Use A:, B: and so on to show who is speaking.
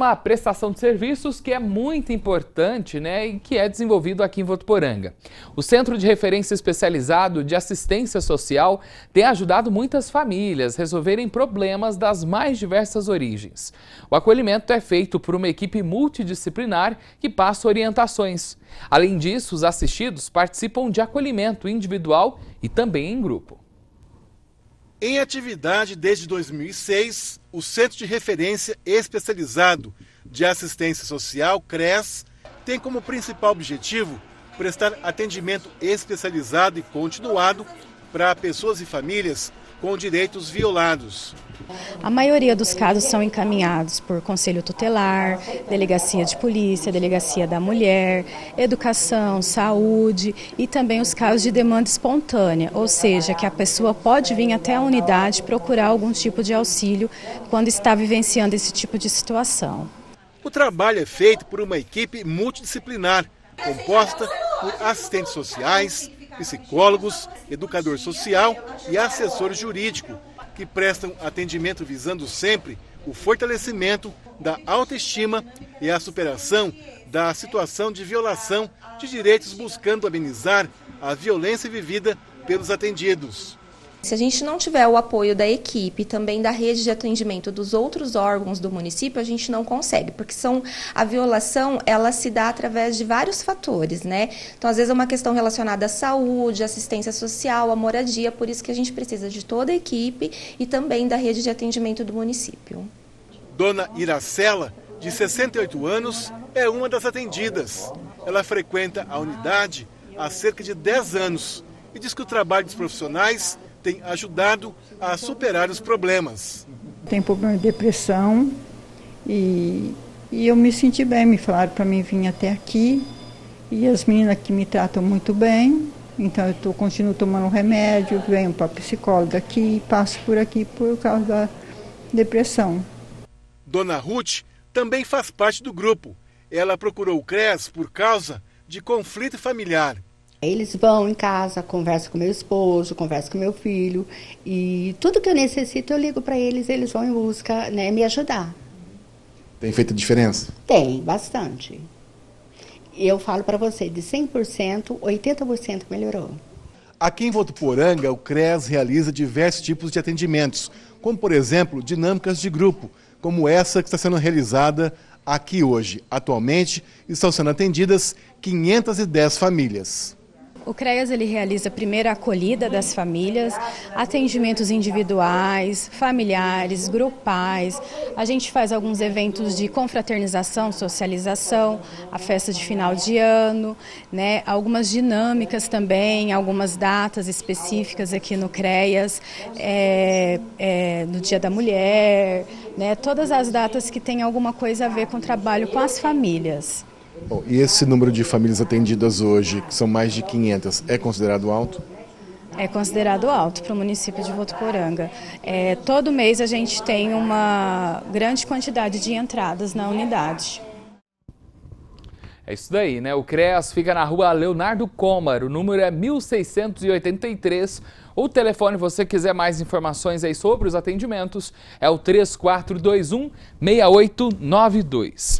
A: Uma prestação de serviços que é muito importante né, e que é desenvolvido aqui em Votuporanga. O Centro de Referência Especializado de Assistência Social tem ajudado muitas famílias a resolverem problemas das mais diversas origens. O acolhimento é feito por uma equipe multidisciplinar que passa orientações. Além disso, os assistidos participam de acolhimento individual e também em grupo.
B: Em atividade desde 2006, o Centro de Referência Especializado de Assistência Social, CRES, tem como principal objetivo prestar atendimento especializado e continuado para pessoas e famílias com direitos violados.
C: A maioria dos casos são encaminhados por conselho tutelar, delegacia de polícia, delegacia da mulher, educação, saúde e também os casos de demanda espontânea, ou seja, que a pessoa pode vir até a unidade procurar algum tipo de auxílio quando está vivenciando esse tipo de situação.
B: O trabalho é feito por uma equipe multidisciplinar, composta por assistentes sociais, psicólogos, educador social e assessor jurídico, que prestam atendimento visando sempre o fortalecimento da autoestima e a superação da situação de violação de direitos, buscando amenizar a violência vivida pelos atendidos.
D: Se a gente não tiver o apoio da equipe, também da rede de atendimento dos outros órgãos do município, a gente não consegue, porque são a violação, ela se dá através de vários fatores, né? Então, às vezes é uma questão relacionada à saúde, assistência social, à moradia, por isso que a gente precisa de toda a equipe e também da rede de atendimento do município.
B: Dona Iracela, de 68 anos, é uma das atendidas. Ela frequenta a unidade há cerca de 10 anos e diz que o trabalho dos profissionais tem ajudado a superar os problemas.
E: Tem problema de depressão e, e eu me senti bem, me falaram para mim vir até aqui e as meninas que me tratam muito bem, então eu tô, continuo tomando remédio, venho para psicóloga aqui e passo por aqui por causa da depressão.
B: Dona Ruth também faz parte do grupo. Ela procurou o CRES por causa de conflito familiar
F: eles vão em casa, conversam com meu esposo, conversam com meu filho e tudo que eu necessito eu ligo para eles, eles vão em busca, né, me ajudar.
G: Tem feito diferença?
F: Tem, bastante. Eu falo para você, de 100%, 80% melhorou.
B: Aqui em Votuporanga, o CRES realiza diversos tipos de atendimentos, como, por exemplo, dinâmicas de grupo, como essa que está sendo realizada aqui hoje. Atualmente, estão sendo atendidas 510 famílias.
C: O CREAS ele realiza a primeira acolhida das famílias, atendimentos individuais, familiares, grupais. A gente faz alguns eventos de confraternização, socialização, a festa de final de ano, né? algumas dinâmicas também, algumas datas específicas aqui no CREAS, é, é, no Dia da Mulher, né? todas as datas que têm alguma coisa a ver com o trabalho com as famílias.
G: Bom, e esse número de famílias atendidas hoje, que são mais de 500, é considerado alto?
C: É considerado alto para o município de Votuporanga. É, todo mês a gente tem uma grande quantidade de entradas na unidade.
A: É isso daí, né? O CREAS fica na rua Leonardo Comar, o número é 1683. O telefone, se você quiser mais informações aí sobre os atendimentos, é o 3421 6892.